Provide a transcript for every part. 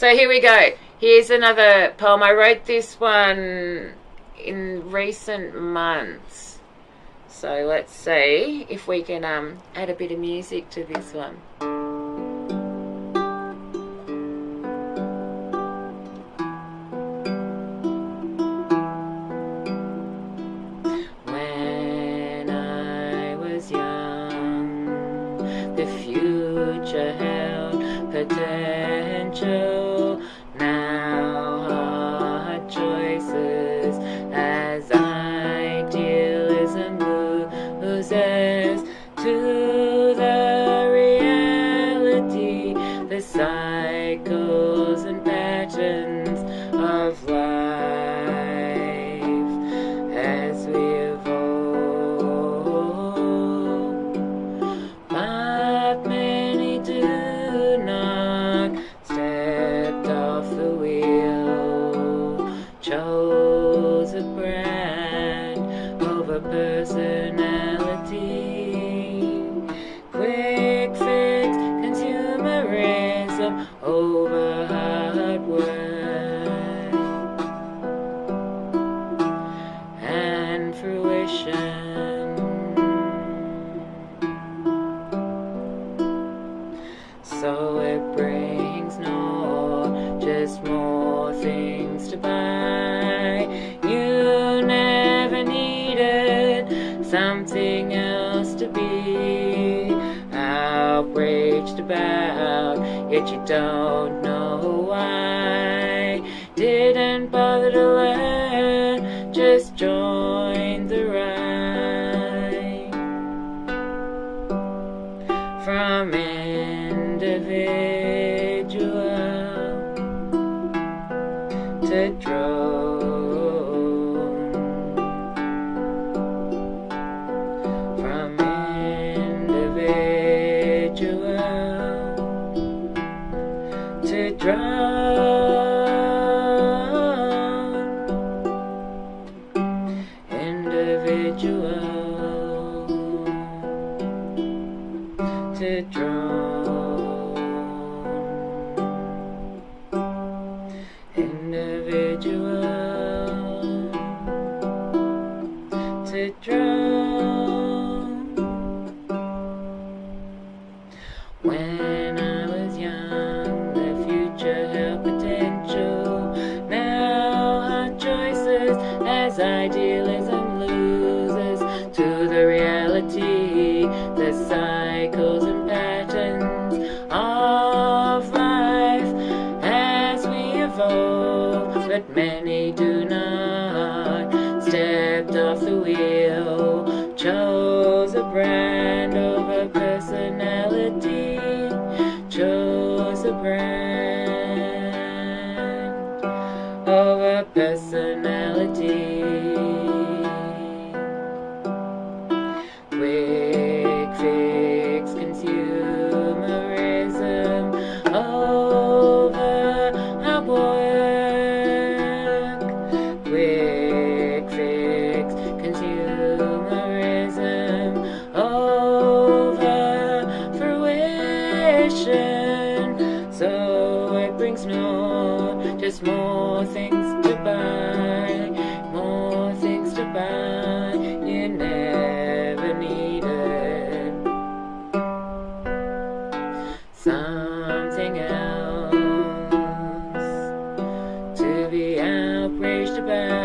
So here we go. Here's another poem. I wrote this one in recent months. So let's see if we can um, add a bit of music to this one. When I was young, the future held potential. To So it brings no just more things to buy. You never needed something else to be outraged about, yet you don't know why. Didn't bother to from individual to drone to drone individual to drone when I was young the future held potential. Now hard choices as idealism loses to the reality the cycles a brand over personality. Quick fix consumerism over our work. Quick fix consumerism over fruition. So it brings no, just more things to buy, more things to buy. You never needed something else to be outraged about.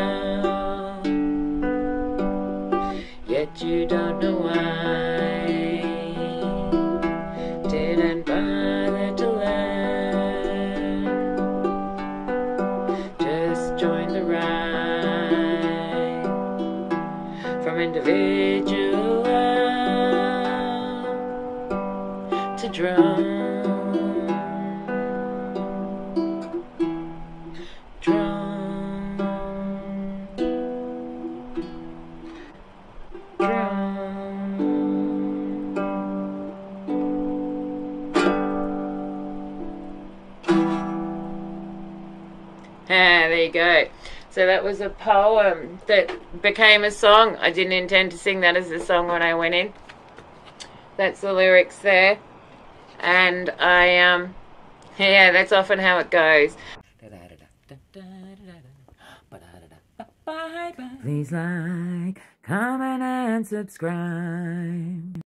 From individual to drum, Drone. Ah, there you go. So that was a poem that became a song. I didn't intend to sing that as a song when I went in. That's the lyrics there. And I um, Yeah, that's often how it goes. Please like, comment, and subscribe.